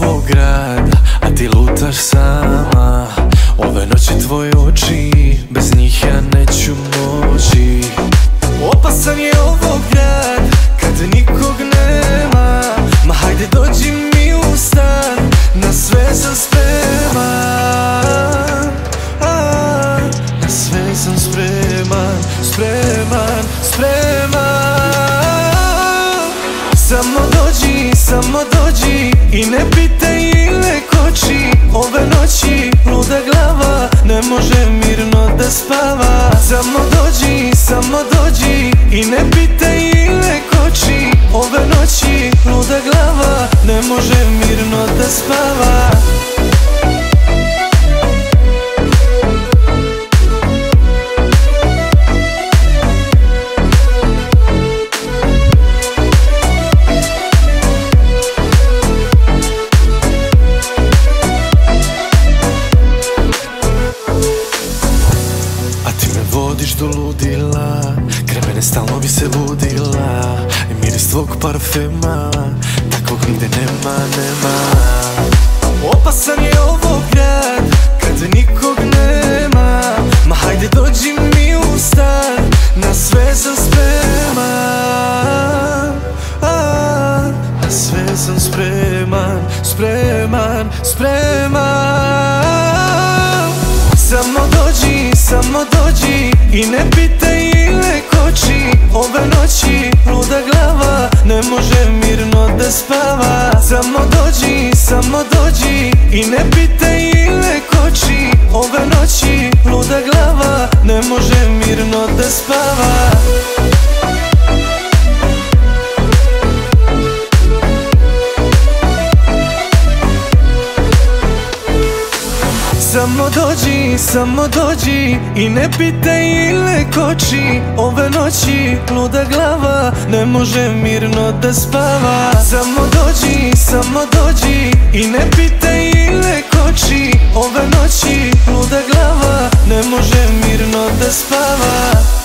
ovog grada A ti lutaš sama. Ove noći tvoje oči Bez njih ja neću moći. Opasan je ovog grad Kad nikog nema. Ma hajde dođi mi u stan Na sve sam spreman. Na sve sam spreman Spreman, spreman. Samo dođi, samo dođi I ne pitaj i ne koči Ove noći luda glava Ne može mirno da spava. Samo dođi, samo dođi I ne pitaj i ne koči Ove noći luda glava Ne može mirno da spava stalno bi se ludila I miris tvog parfema. Takvog nigde nema, nema. Opasan je ovo grad Kad nikog nema. Ma hajde dođi mi u stan Na sve sam spreman A, Na sve sam spreman Spreman, spreman. Samo dođi, samo dođi I ne pitaj noći luda glava Ne može mirno da spava. Samo dođi, samo dođi I ne pitaj i ne koči Ove noći luda glava Ne može mirno da spava Samo dođi, samo dođi I ne pitaj i ne koči Ove noći luda glava Ne može mirno da spava. Samo dođi, samo dođi I ne pitaj i ne koči Ove noći luda glava Ne može mirno da spava